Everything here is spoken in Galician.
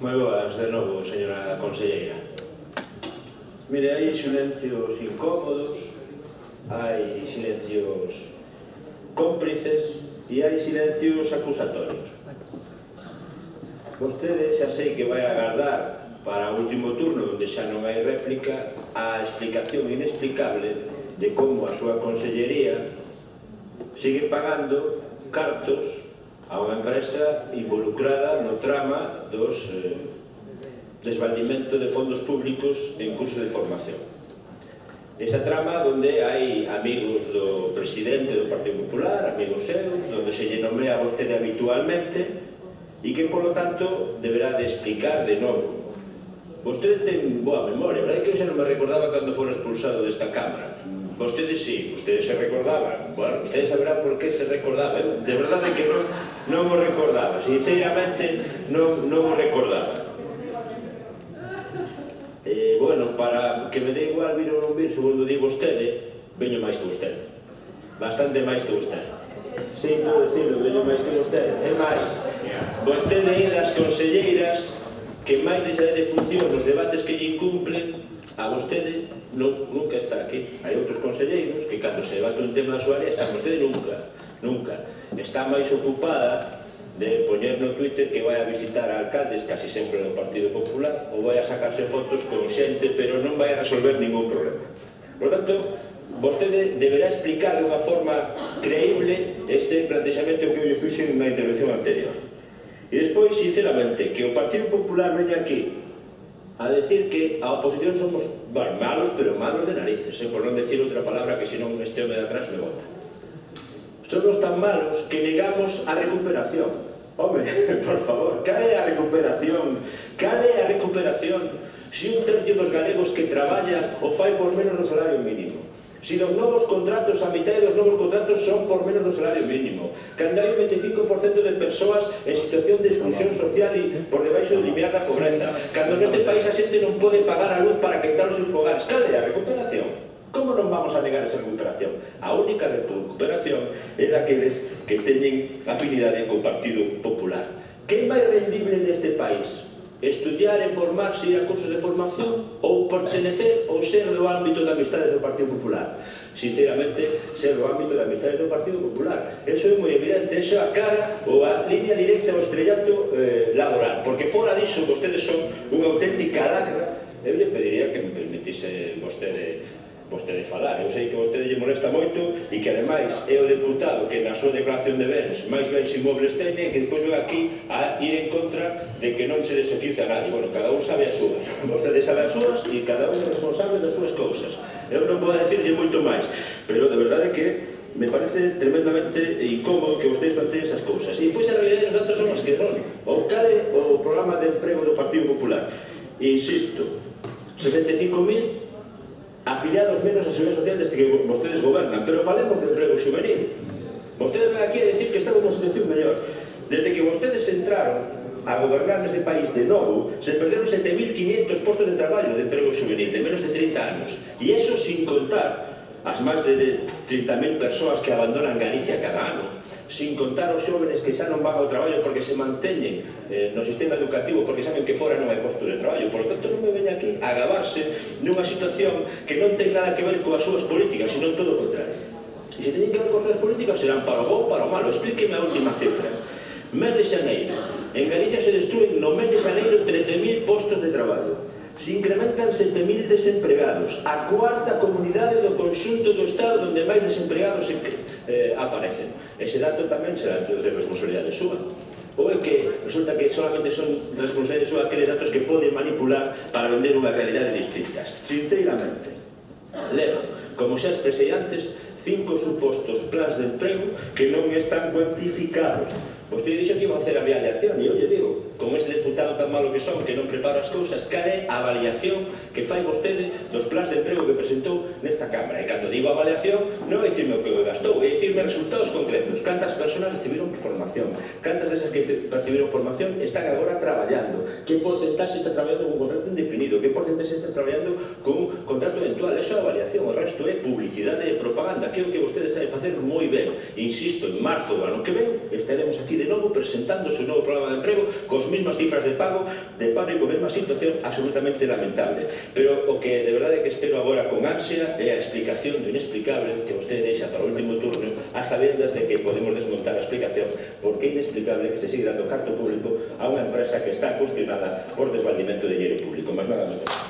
Moi boas de novo, señora conselleira. Mire, hai silencios incómodos, hai silencios cómplices e hai silencios acusatorios. Vostede xa sei que vai agardar para o último turno onde xa non hai réplica a explicación inexplicable de como a súa consellería sigue pagando cartos a unha empresa involucrada no trama dos eh, desvaldimento de fondos públicos en curso de formación. Esa trama onde hai amigos do presidente do Partido Popular, amigos seus, onde se lle nomea a vostede habitualmente e que, polo tanto, deberá de explicar de novo. Vostede ten boa memoria, verdad que eu xa non me recordaba cando fora expulsado desta Cámara. Vostedes sí, vostedes se recordaban. Bueno, ustedes saberán por que se recordaba. Eu ¿eh? de verdade que non, non o recordaba. Sinceramente, non, non o recordaba. Eh, bueno, para que me dé igual vir ou non vir, segundo di vostede, veño máis que vostede. Bastante máis que vostede. Sinto decirlo, veño máis que vostede. É máis, vostede é das conselleiras que máis deixa de función nos debates que lle incumplen A vostede non, nunca está aquí. Hai outros conselleiros que cando se debate un tema da súa área, a vostede nunca, nunca. Está máis ocupada de poñer no Twitter que vai a visitar a alcaldes casi sempre do Partido Popular ou vai a sacarse fotos con xente pero non vai a resolver ningún problema. Por tanto, vostede deberá explicar de unha forma creíble ese plantexamento que eu lle na intervención anterior. E despois, sinceramente, que o Partido Popular veña aquí a decir que a oposición somos bueno, malos, pero malos de narices, eh, por non decir outra palabra que senón este home de atrás me bota. Somos tan malos que negamos a recuperación. Home, por favor, cale a recuperación, cale a recuperación. Se si un tercio dos galegos que traballa o fai por menos no salario mínimo Si los novos contratos, a mitad dos novos contratos son por menos do salario mínimo. Cando hai un 25% de persoas en situación de exclusión social e por debaixo do de limiar da pobreza. Cando neste país a xente non pode pagar a luz para quentar os seus fogares. Cale a recuperación? Como non vamos a negar esa recuperación? A única recuperación é daqueles que teñen afinidade co Partido Popular. Que é máis rendible neste país? estudiar e formarse ir a cursos de formación ou pertenecer ou ser do ámbito de amistades do Partido Popular. Sinceramente, ser do ámbito de amistades do Partido Popular. Eso é moi evidente, eso é a cara ou a línea directa ao estrellato eh, laboral. Porque fora disso, vostedes son unha auténtica lacra. Eu lle pediría que me permitise vostede vostede falar. Eu sei que vostede lle molesta moito e que ademais é o deputado que na súa declaración de bens máis bens inmobles teñe que depois ven aquí a ir en contra de que non se desefice a nadie. Bueno, cada un sabe as súas. Vostede sabe as súas e cada un é responsable das súas cousas. Eu non vou decirlle moito máis, pero de verdade que me parece tremendamente incómodo que vostedes facen esas cousas. E pois a realidade dos datos son as que son. O cale o programa de emprego do Partido Popular. Insisto, 65.000 afiliados menos a Seguridade Social desde que vostedes gobernan. Pero falemos de emprego juvenil. Vostedes van aquí a decir que estamos nunha situación mellor. Desde que vostedes entraron a gobernar neste país de novo, se perderon 7.500 postos de traballo de emprego juvenil, de menos de 30 anos. E eso sin contar as máis de 30.000 persoas que abandonan Galicia cada ano, sin contar os xóvenes que xa non van ao traballo porque se manteñen eh, no sistema educativo porque saben que fora non hai posto de traballo. Por tanto, non me veña aquí a gabarse nunha situación que non ten nada que ver coas súas políticas, sino todo o contrario. E se teñen que ver coas súas políticas, serán para o bom, para o malo. Explíqueme a última cifra. Mes de Xaneiro. En Galicia se destruen no mes de Xaneiro 13.000 postos de traballo se incrementan 7.000 desempregados, a cuarta comunidade do conxunto do Estado onde máis desempregados eh, aparecen. Ese dato tamén será de responsabilidade súa ou é que resulta que solamente son responsables ou aqueles datos que poden manipular para vender unha realidade distinta. Sinceramente, levan, como xa expresei antes, cinco supostos plans de emprego que non están cuantificados. Vostede dixo que iba a hacer a realización, e eu lle digo, tan tan malo que son que non prepara as cousas, cal é a avaliación que fai vostede dos plans de emprego que presentou nesta Cámara. E cando digo avaliación, non é dicirme o que gastou, é dicirme resultados concretos. Cantas personas recibiron formación, cantas desas que recibiron formación están agora traballando, que porcentaxe está traballando con contrato indefinido, que porcentaxe está traballando con esa avaliación, o resto é publicidade e propaganda, que é o que vostedes saben facer moi ben. Insisto, en marzo do ano que ven estaremos aquí de novo presentando o novo programa de emprego cos mesmas cifras de pago, de paro e con mesma situación absolutamente lamentable. Pero o que de verdade que espero agora con ansia é a explicación do inexplicable que vostede deixa para o último turno a sabendas de que podemos desmontar a explicación porque é inexplicable que se siga dando carto público a unha empresa que está cuestionada por desvaldimento de dinheiro público. Mas nada menos.